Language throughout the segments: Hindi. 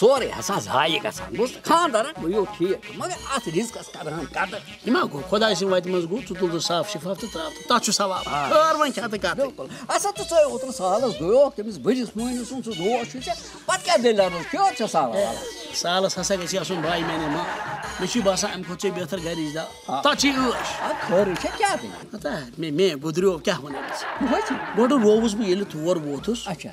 Sorriasas raigas, sambus, kandarak bu yok ki. Maga at rizkas karan kadar. İma ko, Koday sin vaydımız gu, tutuldu saf, şifaftı taraftı, taçu savab. Kırman kağıdı kadar. Bilkul. Asa tu soy otur sağlas doyok, temiz bıcıs muynusun, su doğuş yüce. Bat kya deller olur, kyo ço sağlas. Sağlas hasa geçi asun bay mene ma. Meşi basa em koçe beter garizda. Taçı ış. Kırı şey kya değil. Hatta me, me, gudriyo kya hone. Godu rovuz bu yeli tuvar boğutus. Açar.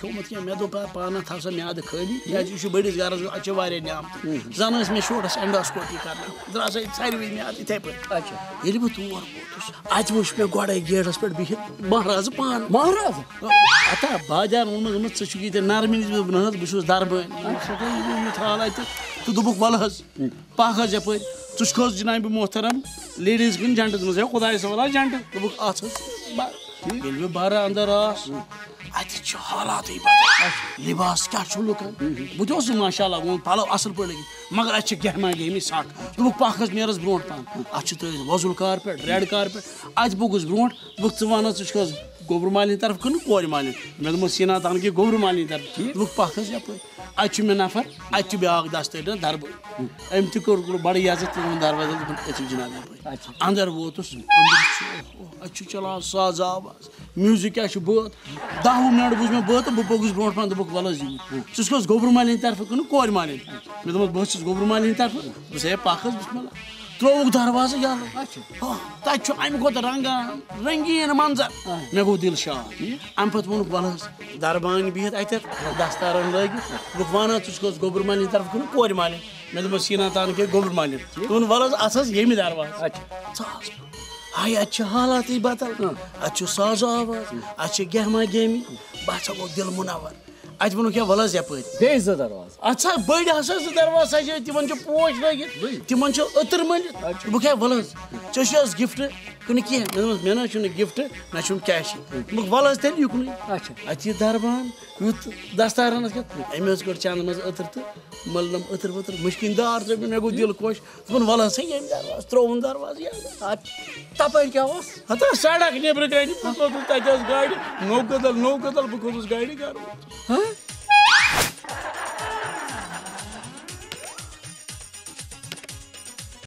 खोमत क्या मे दोप पान थव म्याद खाली क्या बड़िस गरस अच्छे वारिया न्यामत जन मे शोरस एंडोस्कोपी कर द्रा सारे म्याद इथे पे ये बह तोर वोतुस अत वो मे गोड़े गेटस पे बिहित महाराज पान महाराज अता बाज़ार वोन चे नरमी नह बहुत दरबन थाल अत तो दोपुक वल पख यप च जनाब मोहतरम लेडीज़ कन जंटस मज खुदा सवाल जंट दोपुक अ Bara अंदर आस अति छ हालात लिबास क्या लुकन बुझ माशाल्लाह वो पलो असल पे लगी मगर अच्छे गहमा दोप पाखस नेरस ब्रोट पान अच्छे तो वजुल कारपेट रेड कारपेट च गोबर मालिन तरफ़ कन कोर मालिन मे दोप सीना तान के गोबर मालिन तरफ़ बुक पाखस यप अत मे नफर अत ब्याक दस्त दरब अम त कोर बड़ इज़्ज़त दरवाज़ा जनाब अंदर वोतुस अच्छु चलान साज आवाज़ म्यूज़िक क्या बहुत दह वह मिनट बुझ मे बह तो बह पोगस ब्रो पान दोप वल ज़स गोबर मालिन तरफ़ कन कोर मालिन मे दोप बह गोबर मालिन तरफ़ बस हे पाखस बिस्मिल्ला त्रोवुक दरवाज यल तत अमि खुद रंगान रंगीन मंजर मे गो दिल शाद अम पे वोनुक वल दरबान बिहत अत दस्तारन लगित दोप वन ज़स गोबर मालिन तरफ़ कन कोर मालिन मे दोप सीना तान के गोबर मालिन दोन वल अस ये दरवाज हाय अच्छे हालात बदल अच्छे साजो आवाज़ अच्छे गहमा गेमी बह गो दिल मुनवर अत वो क्या वल यप दरवाज. अच्छा बड़ जो दरवाज सजे तिम पोश लगित तिम अतर मलित क्या वल ऐस गिफ्ट कन कह मे ना गिफ्ट ना कैश वल तेल युकन अत दरबान युत दस्तारन अमे कर चंद मज अतर तो मलनम अतर वतर मुश्किन दार मे गो दिल खुश दोपन वल सा ये दरवाज त्रोन दरवाज तप क्या हता सड़क नबर तत गाड़ी नौ कदल नौ कदल बह खोस गाड़ी घर